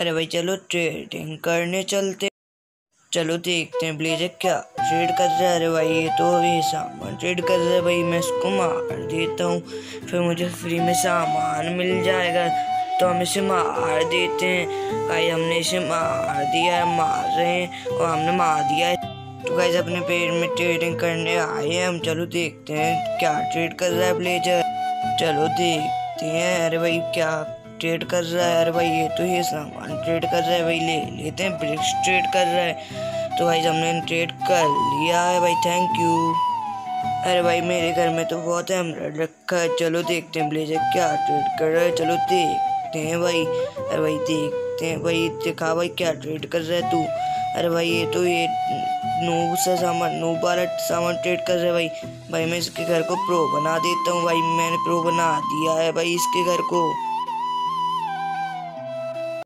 अरे भाई चलो ट्रेडिंग करने चलते चलो देखते हैं ब्लेजर क्या ट्रेड कर रहा है। अरे भाई ये तो ये सामान ट्रेड कर रहा है भाई, मैं इसको मार देता हूँ। फिर मुझे फ्री में सामान मिल जाएगा तो हम इसे मार देते हैं। भाई हमने इसे मार दिया है, मार रहे हैं, और हमने मार दिया है। तो गाइज़ अपने पेड़ में ट्रेडिंग करने आए हैं। हम चलो देखते हैं क्या ट्रेड कर रहा है ब्लेजर चलो देखते हैं, अरे भाई क्या ट्रेड कर रहा है। अरे भाई, ये तो ये सामान ट्रेड कर रहा है भाई, ले लेते हैं ब्रिक्स ट्रेड कर रहा है। तो भाई, हमने ट्रेड कर लिया है भाई थैंक यू अरे भाई, मेरे घर में तो बहुत है रखा है। चलो देखते हैं ब्लेजर क्या ट्रेड कर रहा है। चलो देखते हैं भाई। अरे भाई, देखते हैं भाई, देखा भाई क्या ट्रेड कर रहा है तू। अरे भाई, ये तो ये नूब सा सामान नूब वाला सामान ट्रेड कर रहा है भाई। भाई, मैं इसके घर को प्रो बना देता हूँ भाई। मैंने प्रो बना दिया है भाई इसके घर को।